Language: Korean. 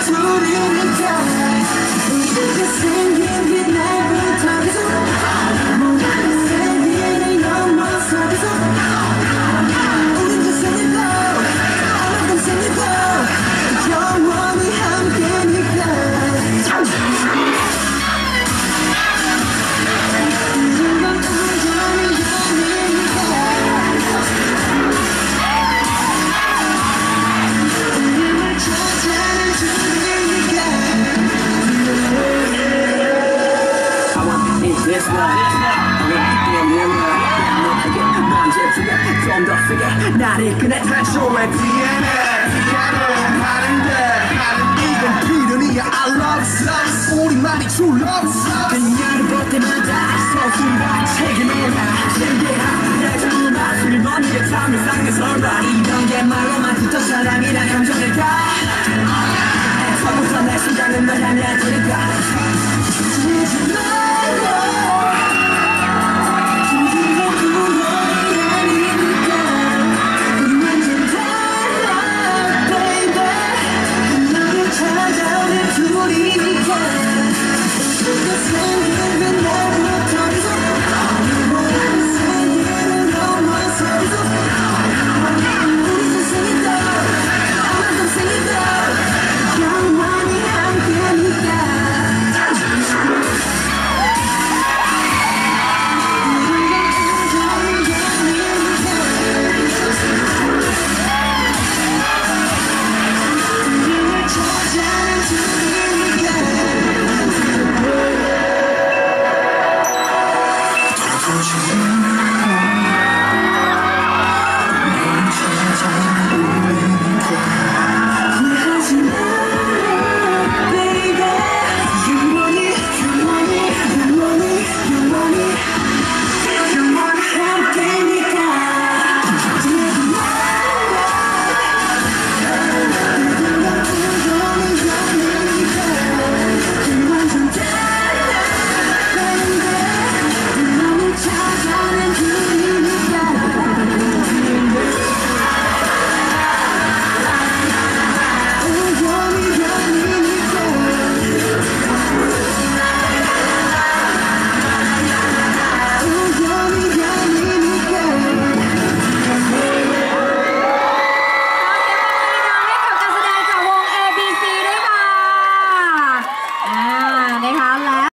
It's rooted 말이 그네 태초의 DNA DNA는 하는데 이건 필연이야. I love love 우리만이 true love 그녀를 볼 때마다 서술과 책임에나 신기한 내 맛을 번개 참을 상의 설마. 이런 게 말로만 듣던 사랑이란 감정일까? 처음부터 내 심장은 널 향해 들을까? Did you know